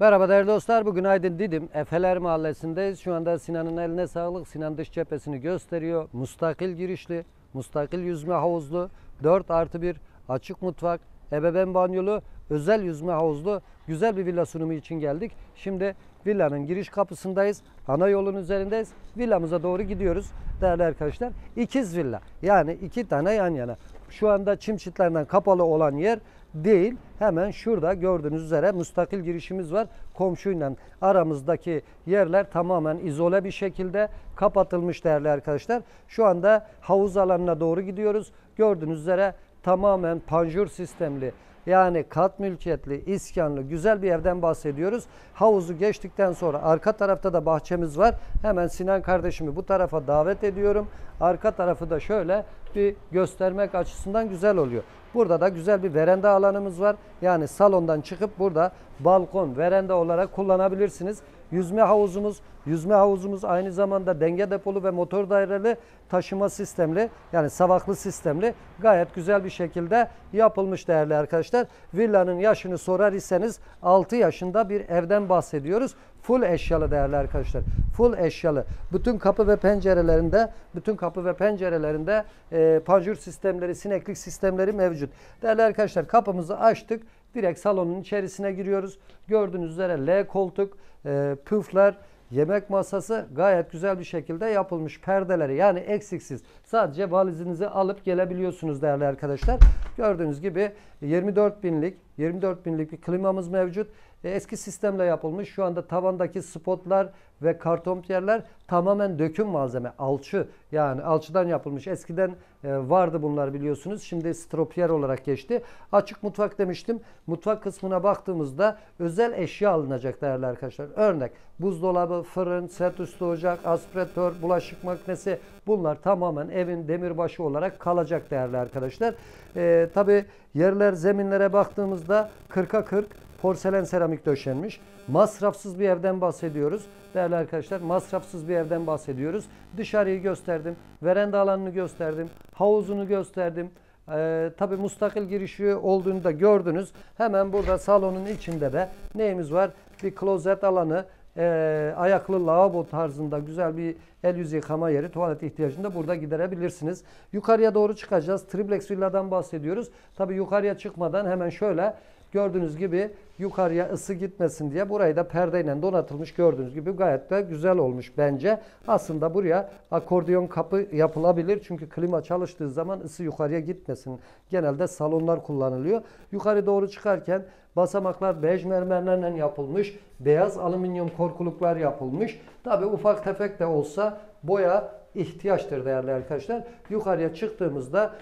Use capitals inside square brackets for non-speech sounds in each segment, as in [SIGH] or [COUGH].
Merhaba değerli dostlar. Bugün Aydın Didim Efeler Mahallesi'ndeyiz. Şu anda Sinan'ın eline sağlık. Sinan dış cephesini gösteriyor. Mustakil girişli, mustakil yüzme havuzlu, 4 artı 1 açık mutfak, ebeveyn banyolu, özel yüzme havuzlu güzel bir villa sunumu için geldik. Şimdi villanın giriş kapısındayız. Ana yolun üzerindeyiz. Villamıza doğru gidiyoruz değerli arkadaşlar. İkiz villa. Yani iki tane yan yana. Şu anda çim çitlerinden kapalı olan yer değil. Hemen şurada gördüğünüz üzere müstakil girişimiz var. Komşuyla aramızdaki yerler tamamen izole bir şekilde kapatılmış değerli arkadaşlar. Şu anda havuz alanına doğru gidiyoruz. Gördüğünüz üzere tamamen panjur sistemli yani kat mülkiyetli, iskanlı, güzel bir evden bahsediyoruz. Havuzu geçtikten sonra arka tarafta da bahçemiz var. Hemen Sinan kardeşimi bu tarafa davet ediyorum. Arka tarafı da şöyle bir göstermek açısından güzel oluyor. Burada da güzel bir veranda alanımız var. Yani salondan çıkıp burada balkon, veranda olarak kullanabilirsiniz. Yüzme havuzumuz, yüzme havuzumuz aynı zamanda denge depolu ve motor daireli taşıma sistemli yani savaklı sistemli gayet güzel bir şekilde yapılmış değerli arkadaşlar. Villanın yaşını sorar iseniz 6 yaşında bir evden bahsediyoruz. Full eşyalı değerli arkadaşlar. Full eşyalı. Bütün kapı ve pencerelerinde, bütün kapı ve pencerelerinde e, panjur sistemleri, sineklik sistemleri mevcut. Değerli arkadaşlar kapımızı açtık. Direkt salonun içerisine giriyoruz. Gördüğünüz üzere L koltuk, e, püfler, yemek masası gayet güzel bir şekilde yapılmış. Perdeleri yani eksiksiz. Sadece valizinizi alıp gelebiliyorsunuz değerli arkadaşlar. Gördüğünüz gibi 24 binlik 24 binlik bir klimamız mevcut. Eski sistemle yapılmış. Şu anda tavandaki spotlar ve kartonpiyerler tamamen döküm malzeme. Alçı yani alçıdan yapılmış. Eskiden e, vardı bunlar biliyorsunuz. Şimdi stropiyer olarak geçti. Açık mutfak demiştim. Mutfak kısmına baktığımızda özel eşya alınacak değerli arkadaşlar. Örnek buzdolabı, fırın, set üstü ocak, aspiratör, bulaşık makinesi bunlar tamamen evin demirbaşı olarak kalacak değerli arkadaşlar. E, Tabi yerler zeminlere baktığımızda 40'a 40 porselen seramik döşenmiş. Masrafsız bir evden bahsediyoruz. Değerli arkadaşlar masrafsız bir evden bahsediyoruz. Dışarıyı gösterdim. Veranda alanını gösterdim. Havuzunu gösterdim. Ee, tabii mustakil girişi olduğunu da gördünüz. Hemen burada salonun içinde de neyimiz var? Bir klozet alanı, e, ayaklı lavabo tarzında güzel bir el yüz yıkama yeri, tuvalet ihtiyacını da burada giderebilirsiniz. Yukarıya doğru çıkacağız. Triplex villadan bahsediyoruz. Tabii yukarıya çıkmadan hemen şöyle Gördüğünüz gibi yukarıya ısı gitmesin diye burayı da perdeyle donatılmış gördüğünüz gibi gayet de güzel olmuş bence. Aslında buraya akordeon kapı yapılabilir çünkü klima çalıştığı zaman ısı yukarıya gitmesin. Genelde salonlar kullanılıyor. Yukarı doğru çıkarken basamaklar bej mermerlerle yapılmış. Beyaz alüminyum korkuluklar yapılmış. Tabi ufak tefek de olsa boya ihtiyaçtır değerli arkadaşlar. Yukarıya çıktığımızda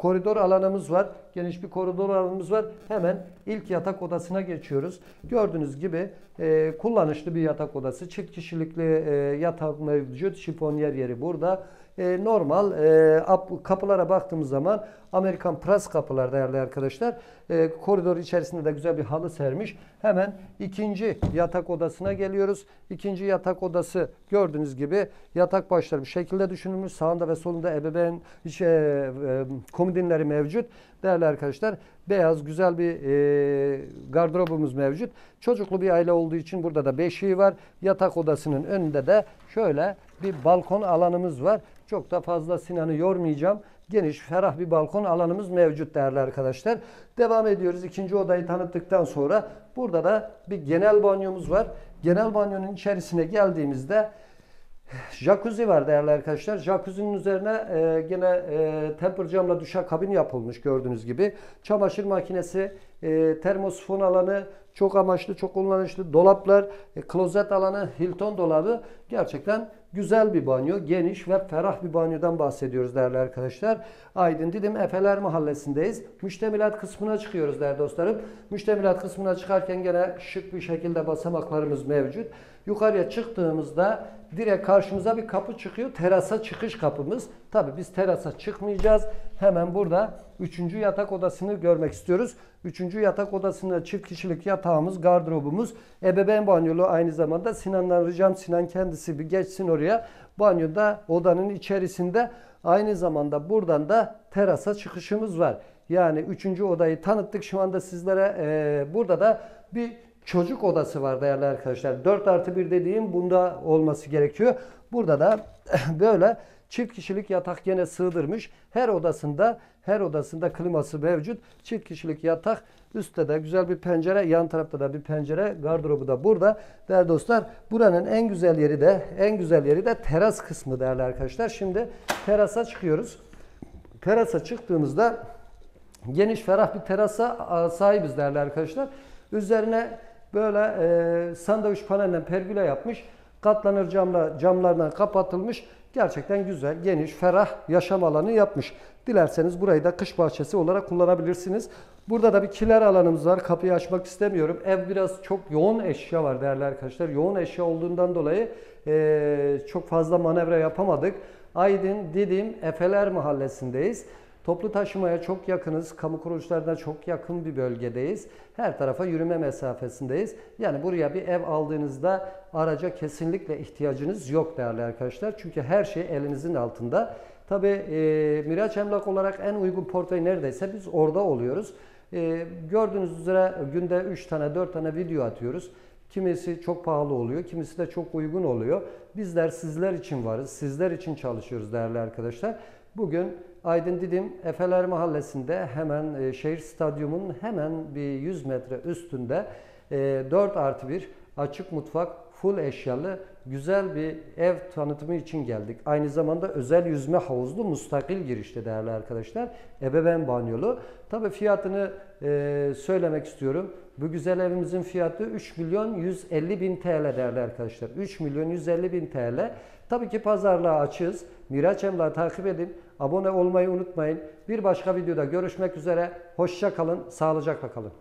Koridor alanımız var. Geniş bir koridor alanımız var. Hemen ilk yatak odasına geçiyoruz. Gördüğünüz gibi e, kullanışlı bir yatak odası. Çift kişilikli e, yatak mevcut. Şifonyer yeri burada. E, normal e, kapılara baktığımız zaman Amerikan pras kapılar değerli arkadaşlar. E, koridor içerisinde de güzel bir halı sermiş. Hemen ikinci yatak odasına geliyoruz. İkinci yatak odası gördüğünüz gibi yatak başları bir şekilde düşünülmüş. Sağında ve solunda ebeveyn şey, e, komodinleri mevcut. Değerli arkadaşlar beyaz güzel bir e, gardırobumuz mevcut. Çocuklu bir aile olduğu için burada da beşiği var. Yatak odasının önünde de şöyle bir balkon alanımız var. Çok da fazla Sinan'ı yormayacağım. Geniş, ferah bir balkon alanımız mevcut değerli arkadaşlar. Devam ediyoruz. İkinci odayı tanıttıktan sonra burada da bir genel banyomuz var. Genel banyonun içerisine geldiğimizde Jacuzzi var değerli arkadaşlar. Jacuzzi'nin üzerine e, gene e, temper camla duşa kabin yapılmış gördüğünüz gibi. Çamaşır makinesi, e, termosifon alanı, çok amaçlı, çok kullanışlı dolaplar, e, klozet alanı, Hilton dolabı gerçekten güzel bir banyo. Geniş ve ferah bir banyodan bahsediyoruz değerli arkadaşlar. Aydın Didim Efeler Mahallesi'ndeyiz. Müştemilat kısmına çıkıyoruz değerli dostlarım. Müştemilat kısmına çıkarken gene şık bir şekilde basamaklarımız mevcut. Yukarıya çıktığımızda direkt karşımıza bir kapı çıkıyor. Terasa çıkış kapımız. Tabi biz terasa çıkmayacağız. Hemen burada üçüncü yatak odasını görmek istiyoruz. Üçüncü yatak odasında çift kişilik yatağımız, gardırobumuz, ebeveyn banyolu aynı zamanda Sinan'dan ricam Sinan kendisi bir geçsin oraya. Banyoda odanın içerisinde aynı zamanda buradan da terasa çıkışımız var. Yani üçüncü odayı tanıttık şu anda sizlere. E, burada da bir çocuk odası var değerli arkadaşlar. 4 artı 1 dediğim bunda olması gerekiyor. Burada da [CLEARS THROAT] böyle çift kişilik yatak gene sığdırmış. Her odasında her odasında kliması mevcut. Çift kişilik yatak. Üstte de güzel bir pencere. Yan tarafta da bir pencere. Gardırobu da burada. Değerli dostlar buranın en güzel yeri de en güzel yeri de teras kısmı değerli arkadaşlar. Şimdi terasa çıkıyoruz. Terasa çıktığımızda geniş ferah bir terasa sahibiz değerli arkadaşlar. Üzerine böyle e, sandviç panelinden pergüle yapmış. Katlanır camla, camlardan kapatılmış. Gerçekten güzel, geniş, ferah yaşam alanı yapmış. Dilerseniz burayı da kış bahçesi olarak kullanabilirsiniz. Burada da bir kiler alanımız var. Kapıyı açmak istemiyorum. Ev biraz çok yoğun eşya var değerli arkadaşlar. Yoğun eşya olduğundan dolayı e, çok fazla manevra yapamadık. Aydın, Didim, Efeler mahallesindeyiz. Toplu taşımaya çok yakınız. Kamu kuruluşlarına çok yakın bir bölgedeyiz. Her tarafa yürüme mesafesindeyiz. Yani buraya bir ev aldığınızda araca kesinlikle ihtiyacınız yok değerli arkadaşlar. Çünkü her şey elinizin altında. Tabi e, Miraç Emlak olarak en uygun portföy neredeyse biz orada oluyoruz. E, gördüğünüz üzere günde 3 tane 4 tane video atıyoruz. Kimisi çok pahalı oluyor, kimisi de çok uygun oluyor. Bizler sizler için varız, sizler için çalışıyoruz değerli arkadaşlar. Bugün Aydın Didim Efeler Mahallesi'nde hemen e, şehir stadyumunun hemen bir 100 metre üstünde e, 4 artı 1 açık mutfak full eşyalı güzel bir ev tanıtımı için geldik. Aynı zamanda özel yüzme havuzlu mustakil girişte değerli arkadaşlar. Ebeveyn banyolu. Tabi fiyatını e, söylemek istiyorum. Bu güzel evimizin fiyatı 3 milyon 150 bin TL değerli arkadaşlar. 3 milyon 150 bin TL. Tabii ki pazarlığa açığız. Miraç Emlak'ı takip edin. Abone olmayı unutmayın. Bir başka videoda görüşmek üzere. Hoşça kalın, sağlıcakla kalın.